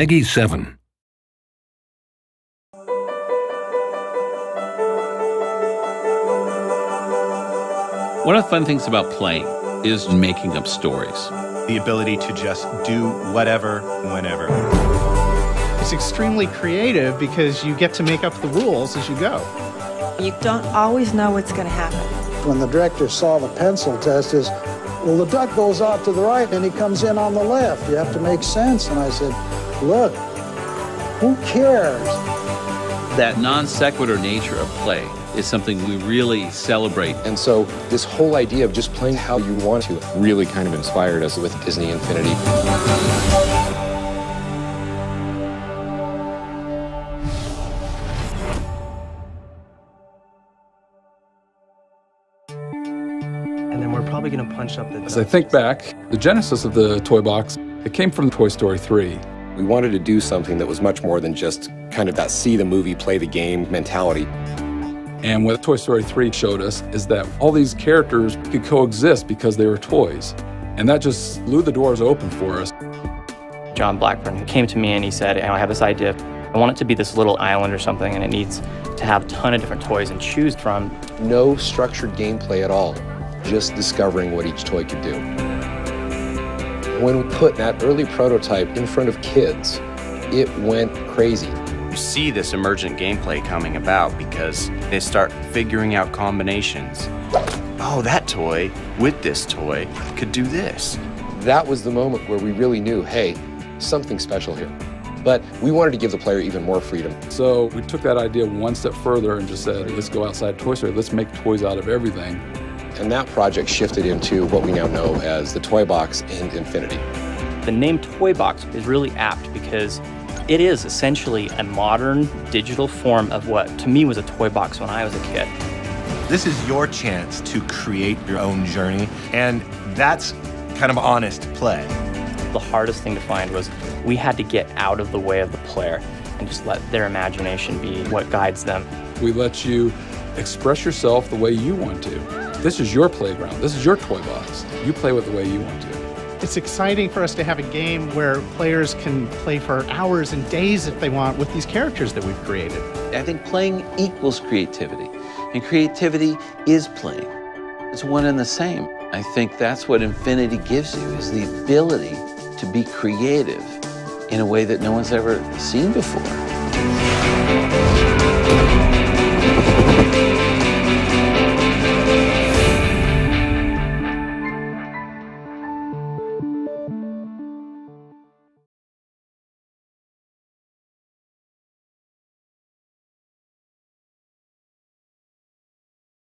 Peggy 7. One of the fun things about playing is making up stories. The ability to just do whatever, whenever. It's extremely creative because you get to make up the rules as you go. You don't always know what's going to happen. When the director saw the pencil test is, well, the duck goes out to the right and he comes in on the left. You have to make sense. And I said, look, who cares? That non sequitur nature of play is something we really celebrate. And so this whole idea of just playing how you want to really kind of inspired us with Disney Infinity. And then we're probably going to punch up the. As I think back, the genesis of the toy box, it came from Toy Story 3. We wanted to do something that was much more than just kind of that see the movie, play the game mentality. And what Toy Story 3 showed us is that all these characters could coexist because they were toys. And that just blew the doors open for us. John Blackburn came to me and he said, I have this idea. I want it to be this little island or something, and it needs to have a ton of different toys and choose from. No structured gameplay at all, just discovering what each toy could do. When we put that early prototype in front of kids, it went crazy. You see this emergent gameplay coming about because they start figuring out combinations. Oh, that toy with this toy could do this. That was the moment where we really knew, hey, something special here. But we wanted to give the player even more freedom. So we took that idea one step further and just said, let's go outside Toy Story, let's make toys out of everything. And that project shifted into what we now know as the Toy Box and Infinity. The name Toy Box is really apt because it is essentially a modern digital form of what to me was a toy box when I was a kid. This is your chance to create your own journey, and that's kind of honest play. The hardest thing to find was we had to get out of the way of the player and just let their imagination be what guides them. We let you express yourself the way you want to. This is your playground. This is your toy box. You play with the way you want to. It's exciting for us to have a game where players can play for hours and days if they want with these characters that we've created. I think playing equals creativity, and creativity is playing. It's one and the same. I think that's what Infinity gives you is the ability to be creative in a way that no one's ever seen before.